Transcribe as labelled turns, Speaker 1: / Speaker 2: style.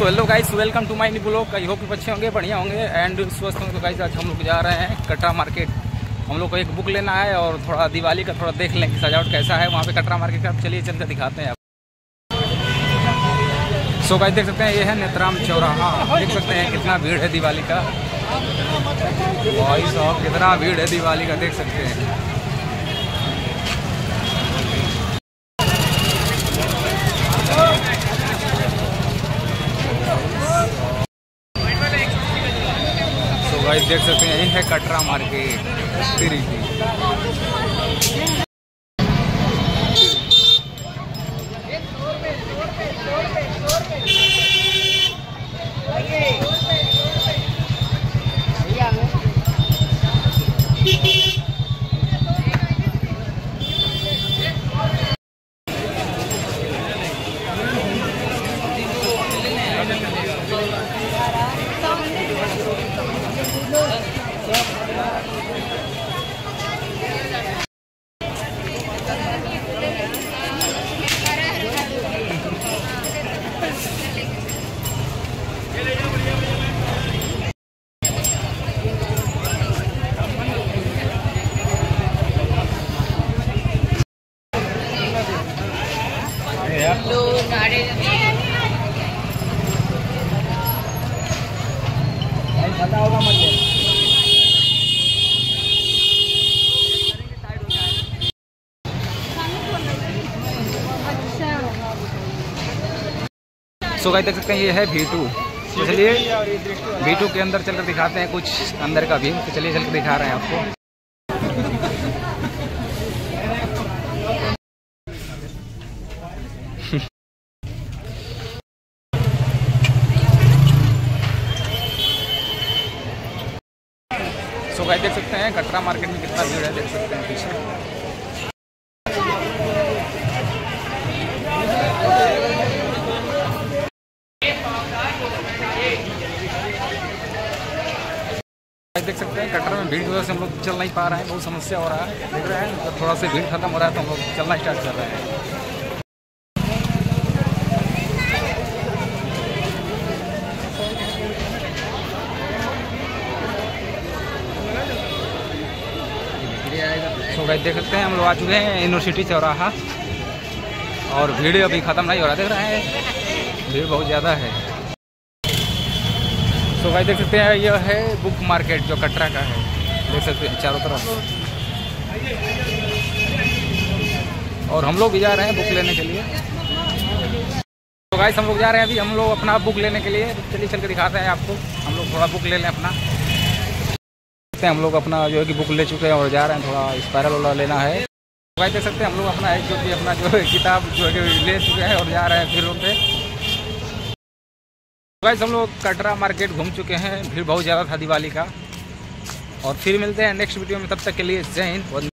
Speaker 1: So hello guys welcome to new blog I hope अच्छे होंगे, बढ़िया होंगे. एंड स्वस्थ होंगे तो गाइस आज हम लोग जा रहे हैं कटरा मार्केट हम लोग को एक बुक लेना है और थोड़ा दिवाली का थोड़ा देख लें कि सजावट कैसा है वहाँ पे कटरा मार्केट का. चलिए चलकर दिखाते हैं. सो गाइस देख सकते हैं, ये है नेत्राम चौराहा. देख सकते हैं कितना भीड़ है दिवाली का. भाई साहब कितना भीड़ है दिवाली का, देख सकते हैं. गाइस देख सकते हैं यही है कटरा मार्केट तिरी की सो गाइस देख सकते हैं ये है वी टू तो चलिए वी टू के अंदर चलकर दिखाते हैं कुछ अंदर का भी। तो चलिए चलकर दिखा रहे हैं आपको। गाइस देख सकते हैं, कटरा मार्केट में कितना भीड़ है, देख सकते हैं पीछे। देख सकते हैं, कटरा में भीड़ की वजह से हम लोग चल नहीं पा रहे हैं, बहुत समस्या हो रहा है। देख रहे हैं जब थोड़ा सा भीड़ खत्म हो रहा है तो हम लोग चलना स्टार्ट कर रहे हैं। गाइस देख सकते हैं, हम लोग आ चुके हैं यूनिवर्सिटी चौराहा। और भीड़ अभी ख़त्म नहीं हो रहा, देख रहे हैं। भीड़ बहुत ज़्यादा है। सो गाइस देख सकते हैं, यह है बुक मार्केट जो कटरा का है। देख सकते हैं, चारों तरफ़। और हम लोग भी जा रहे हैं बुक लेने के लिए। तो गाइस हम लोग जा रहे हैं अभी, हम लोग अपना बुक लेने के लिए। चलिए, चल के दिखाते हैं आपको। हम लोग थोड़ा बुक ले लें अपना। सकते हैं हम लोग अपना जो है कि बुक ले चुके हैं और जा रहे हैं, थोड़ा स्पायरल वाला लेना है। भाई देख सकते हैं हम लोग अपना एक जो कि अपना जो है किताब जो है कि ले चुके हैं और जा रहे हैं फिर पे। गाइस हम लोग कटरा मार्केट घूम चुके हैं, भीड़ बहुत ज़्यादा था दिवाली का। और फिर मिलते हैं नेक्स्ट वीडियो में, तब तक के लिए जय हिंद